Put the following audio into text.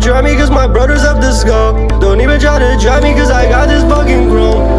to try me cause my brothers have the skull. Don't even try to drive me cause I got this fucking chrome